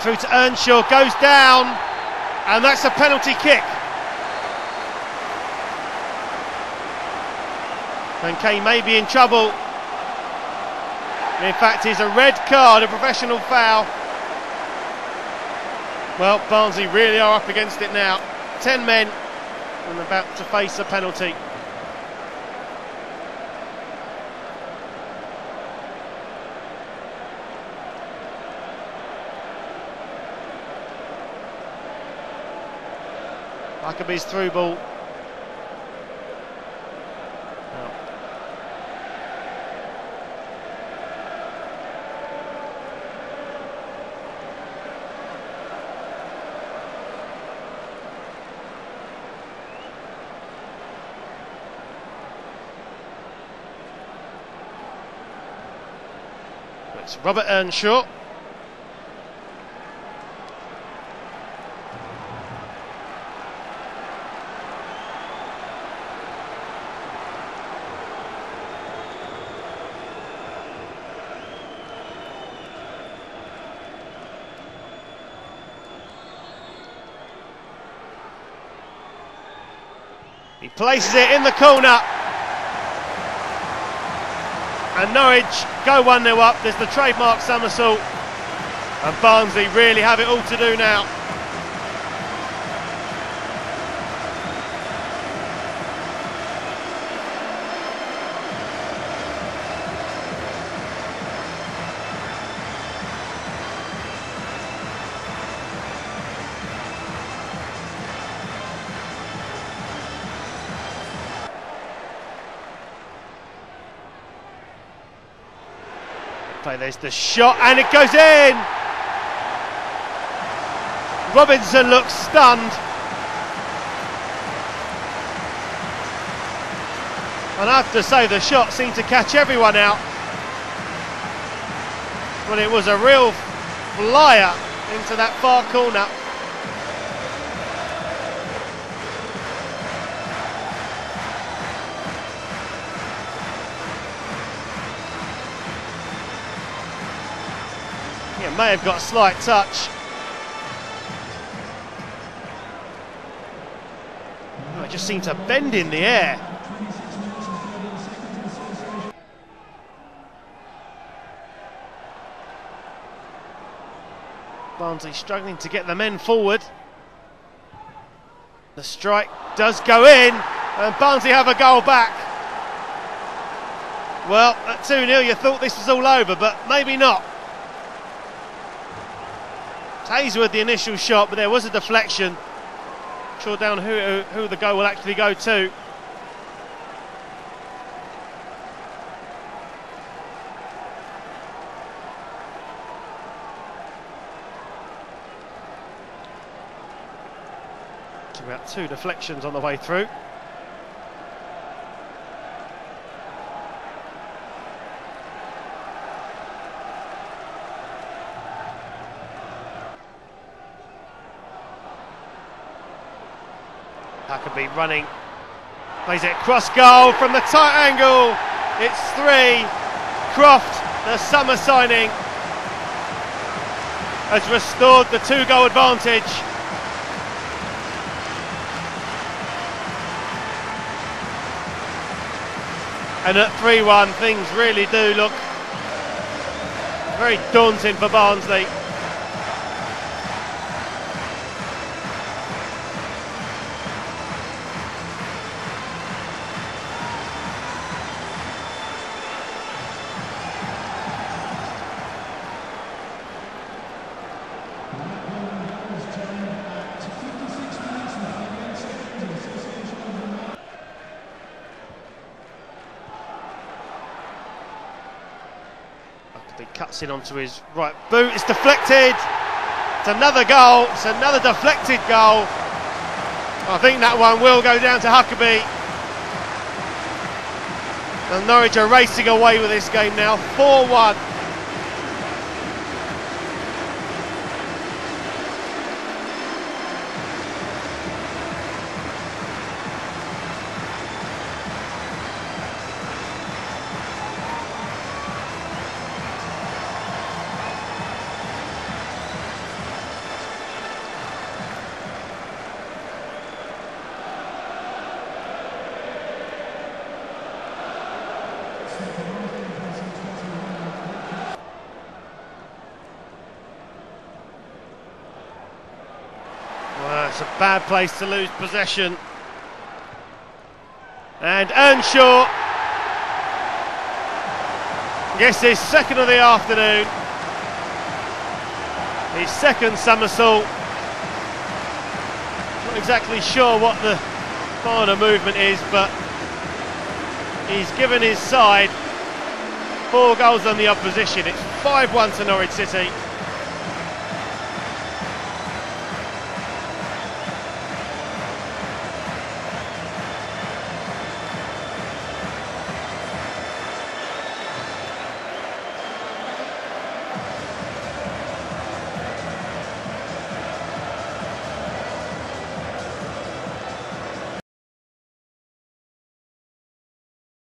through to Earnshaw, goes down, and that's a penalty kick. And Kane may be in trouble. In fact, it's a red card, a professional foul. Well, Barnsley really are up against it now. Ten men and about to face a penalty. Huckerby's through ball. It's Robert Earnshaw. He places it in the corner. And Norwich go 1 0 up. There's the trademark somersault. And Barnsley really have it all to do now. Play, there's the shot, and it goes in. Robinson looks stunned. And I have to say, the shot seemed to catch everyone out. Well, it was a real flyer into that far corner. Yeah, may have got a slight touch. Oh, it just seemed to bend in the air. Barnsley struggling to get the men forward. The strike does go in, and Barnsley have a goal back. Well, at 2 0, you thought this was all over, but maybe not. Hazelwood the initial shot, but there was a deflection. Sure down who, who the goal will actually go to. About two deflections on the way through. Huckerby running, plays it cross goal from the tight angle. It's three. Croft, the summer signing, has restored the two goal advantage. And at 3 1, things really do look very daunting for Barnsley. He cuts in onto his right boot. It's deflected. It's another goal. It's another deflected goal. I think that one will go down to Huckerby. And Norwich are racing away with this game now. 4 1. Bad place to lose possession. And Earnshaw gets his second of the afternoon. His second somersault. Not exactly sure what the final movement is, but he's given his side four goals on the opposition. It's 5 1 to Norwich City.